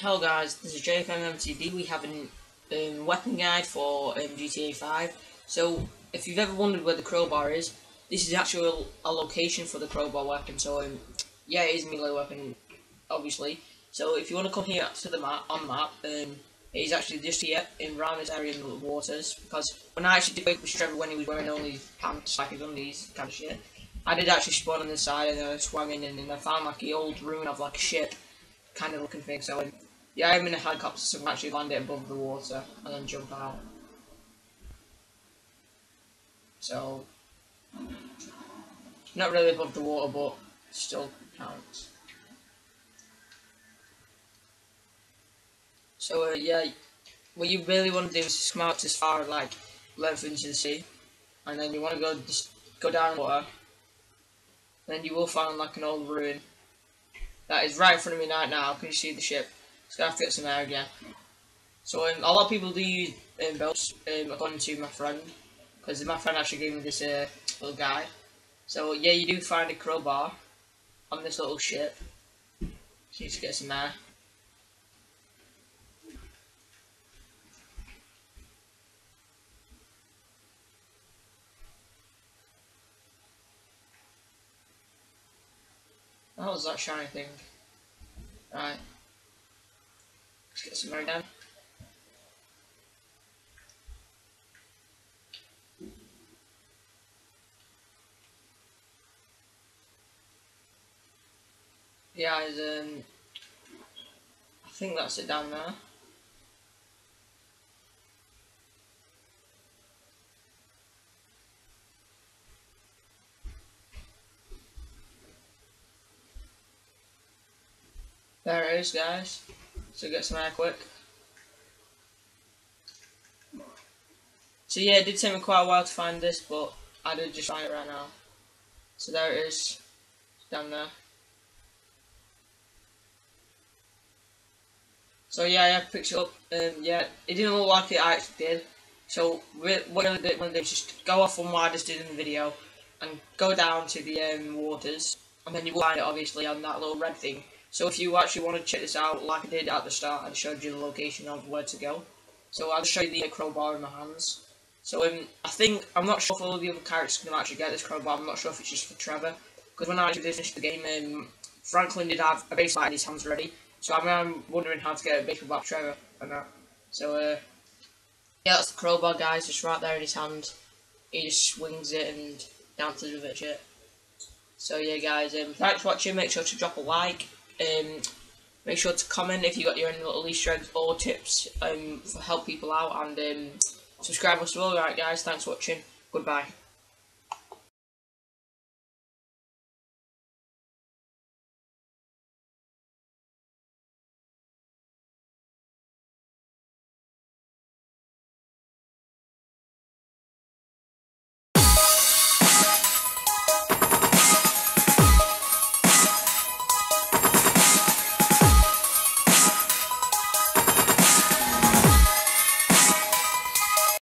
Hello guys, this is JFM FTW. We have a um, weapon guide for um, GTA 5. So, if you've ever wondered where the crowbar is, this is actually a location for the crowbar weapon. So, um, yeah, it is a melee weapon, obviously. So, if you want to come here to the map, on map, um, it is actually just here, in around this area in the waters. Because when I actually did with Trevor when he was wearing only pants, like his undies, kind of shit, I did actually spawn on the side and then I swam in and then I found like the old ruin of like a ship kind of looking thing. So, um, yeah, I'm in a helicopter, so I can actually land it above the water and then jump out. So, not really above the water, but still counts. So, uh, yeah, what you really want to do is come out as far like length into the sea, and then you want to go just go down water. Then you will find like an old ruin that is right in front of me right now. Can you see the ship? Just gonna have to get some air again. So um, a lot of people do use um, belts, um, according to my friend, because my friend actually gave me this uh, little guide. So yeah, you do find a crowbar on this little ship. So you just get some air. What was that shiny thing? Right. Let's get some more done. Yeah, is um I think that's it down there. There it is guys. So get some air quick. So yeah, it did take me quite a while to find this, but I did just find it right now. So there it is, down there. So yeah, I picked it up. Um, yeah, it didn't look like it actually did. So what did gonna do is just go off on what I just did in the video, and go down to the um, waters, and then you will find it obviously on that little red thing. So if you actually want to check this out, like I did at the start, I showed you the location of where to go. So I'll show you the crowbar in my hands. So um, I think, I'm not sure if all the other characters can actually get this crowbar, I'm not sure if it's just for Trevor. Because when I actually finished the game, um, Franklin did have a baseball in his hands already. So I'm, I'm wondering how to get a baseball bat Trevor and that. So uh, yeah, that's the crowbar guys, just right there in his hand. He just swings it and dances with it shit. So yeah guys, um, thanks for watching, make sure to drop a like, um, make sure to comment if you got your own little Easter eggs or tips um, help people out, and um, subscribe us well. Alright, guys, thanks for watching. Goodbye.